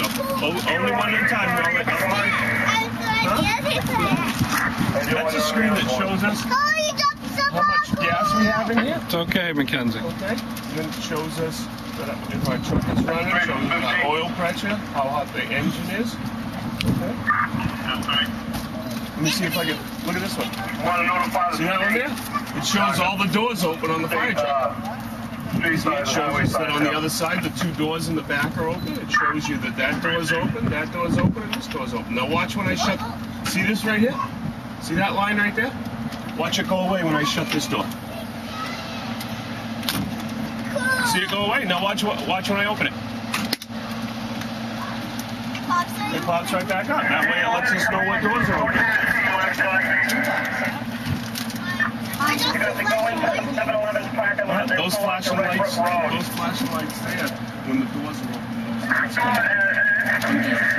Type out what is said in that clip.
window. O- only one at a time, Robert. That's a screen that shows us how much gas we have in here. It's okay, Mackenzie. Okay. And then it shows us if our truck is running, it shows us our oil pressure, how hot the engine is. Okay. Let me see if I can look at this one. Want to notify the See that one there? It shows all the doors open on the fire truck. Street See, side it of the highway shows us that on the other side, the two doors in the back are open. It shows you that that door is open, that door is open, and this door is open. Now watch when I shut. See this right here? See that line right there? Watch it go away when I shut this door. See it go away? Now watch wh- watch when I open it. It pops right back up. That way it lets us know what doors are open. those flashing lights, those flashing there when the doors were open.